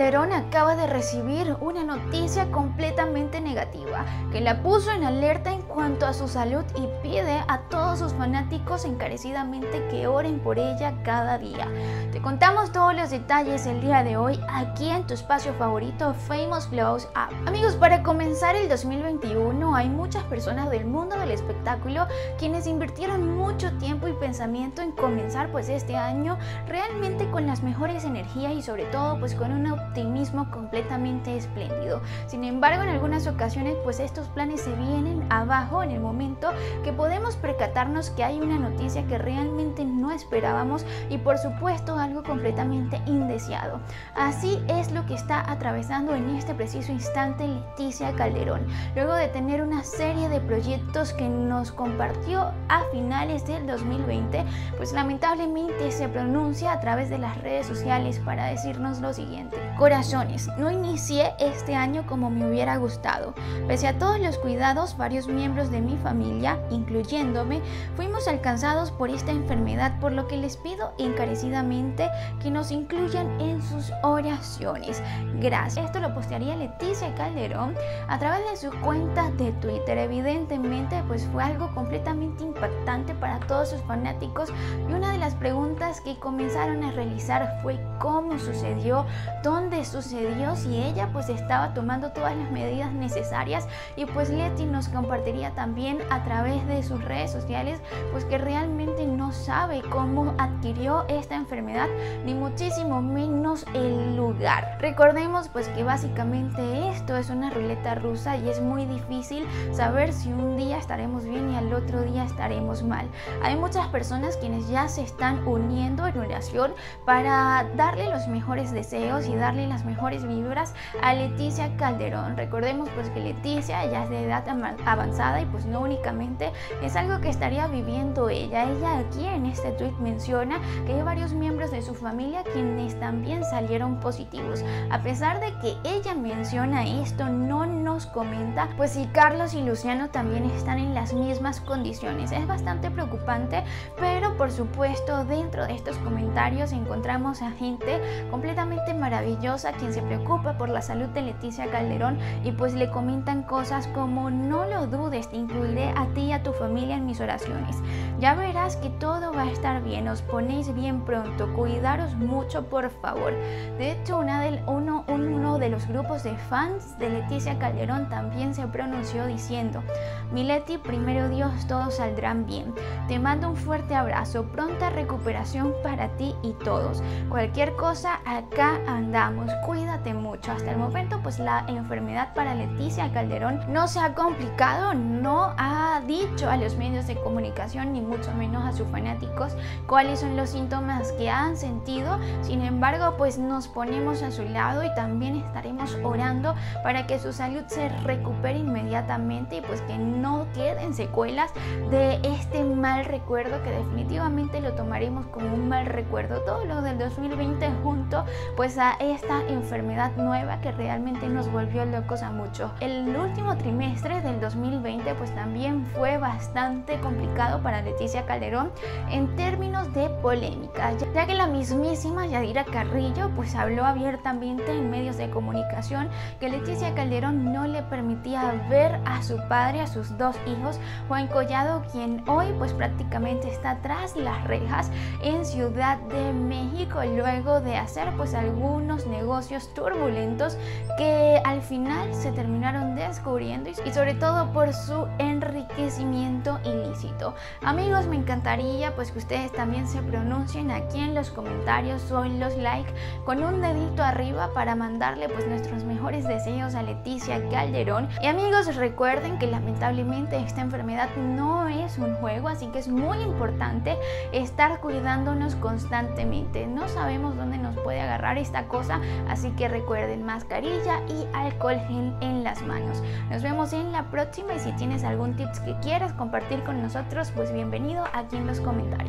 Calderón acaba de recibir una noticia completamente que la puso en alerta en cuanto a su salud y pide a todos sus fanáticos encarecidamente que oren por ella cada día. Te contamos todos los detalles el día de hoy aquí en tu espacio favorito Famous Flows Up. Amigos, para comenzar el 2021 hay muchas personas del mundo del espectáculo quienes invirtieron mucho tiempo y pensamiento en comenzar pues este año realmente con las mejores energías y sobre todo pues con un optimismo completamente espléndido. Sin embargo, en algunas ocasiones pues estos planes se vienen abajo en el momento que podemos percatarnos que hay una noticia que realmente no esperábamos y por supuesto algo completamente indeseado. Así es lo que está atravesando en este preciso instante Leticia Calderón, luego de tener una serie de proyectos que nos compartió a finales del 2020, pues lamentablemente se pronuncia a través de las redes sociales para decirnos lo siguiente. Corazones, no inicié este año como me hubiera gustado. Pese a todos los cuidados, varios miembros de mi familia, incluyéndome, fuimos alcanzados por esta enfermedad, por lo que les pido encarecidamente que nos incluyan en sus oraciones. Gracias. Esto lo postearía Leticia Calderón a través de su cuenta de Twitter. Evidentemente, pues fue algo completamente impactante para todos sus fanáticos y una de las preguntas que comenzaron a realizar fue cómo sucedió, dónde sucedió, si ella pues estaba tomando todas las medidas necesarias y pues Leti nos compartiría también a través de sus redes sociales pues que realmente no sabe cómo adquirió esta enfermedad ni muchísimo menos el lugar. Recordemos pues que básicamente esto es una ruleta rusa y es muy difícil saber si un día estaremos bien y al otro día estaremos mal. Hay muchas personas quienes ya se están uniendo en oración para darle los mejores deseos y darle las mejores vibras a Leticia Calderón. Recordemos pues que Leticia ya es de edad avanzada y pues no únicamente es algo que estaría viviendo ella. Ella aquí en este tweet menciona que hay varios miembros de su familia quienes también salieron positivos. A pesar de que ella menciona esto, no nos comenta pues si Carlos y Luciano también están en las mismas condiciones. Es bastante preocupante, pero por supuesto dentro de estos comentarios encontramos a gente completamente maravillosa quien se preocupa por la salud de Leticia Calderón y pues le comentan cosas como no lo dudes, incluiré a ti y a tu familia en mis oraciones. Ya verás que todo va a estar bien, os ponéis bien pronto, cuidaros mucho por favor. De hecho, uno, uno de los grupos de fans de Leticia Calderón también se pronunció diciendo, mi Leti, primero Dios, todos saldrán bien. Te mando un fuerte abrazo, pronta recuperación para ti y todos. Cualquier cosa, acá andamos, cuídate mucho. Hasta el momento, pues la enfermedad para Leticia Calderón no se ha complicado, no ha dicho a los medios de comunicación, ni mucho menos a sus fanáticos, cuáles son los síntomas que han sentido. Sin embargo, pues nos ponemos a su lado y también estaremos orando para que su salud se recupere inmediatamente y pues que no queden secuelas de este mal recuerdo que definitivamente lo tomaremos como un mal recuerdo. Todo lo del 2020 junto pues a esta enfermedad nueva que realmente nos volvió locos a muchos. El último trimestre del 2020 pues también fue bastante complicado para Leticia Calderón en términos de polémica, ya que la mismísima Yadira Carrillo pues habló abiertamente en medios de comunicación que Leticia Calderón no le permitía ver a su padre, a sus dos hijos, Juan Collado, quien hoy pues prácticamente está tras las rejas en Ciudad de México luego de hacer pues algunos negocios turbulentos que al final se terminaron descubriendo y sobre todo por su enriquecimiento ilícito. Amigos, me encantaría pues que ustedes también se pronuncien aquí en los comentarios o en los likes con un dedito arriba para mandarle pues nuestros mejores deseos a Leticia Calderón. Y amigos, recuerden que lamentablemente esta enfermedad no es un juego, así que es muy importante estar cuidándonos constantemente. No sabemos dónde nos puede agarrar esta cosa, así que recuerden mascarilla y alcohol gel en las manos. Nos vemos en la próxima y si tienes algún tips que quieras compartir con nosotros, pues bienvenido aquí en los comentarios.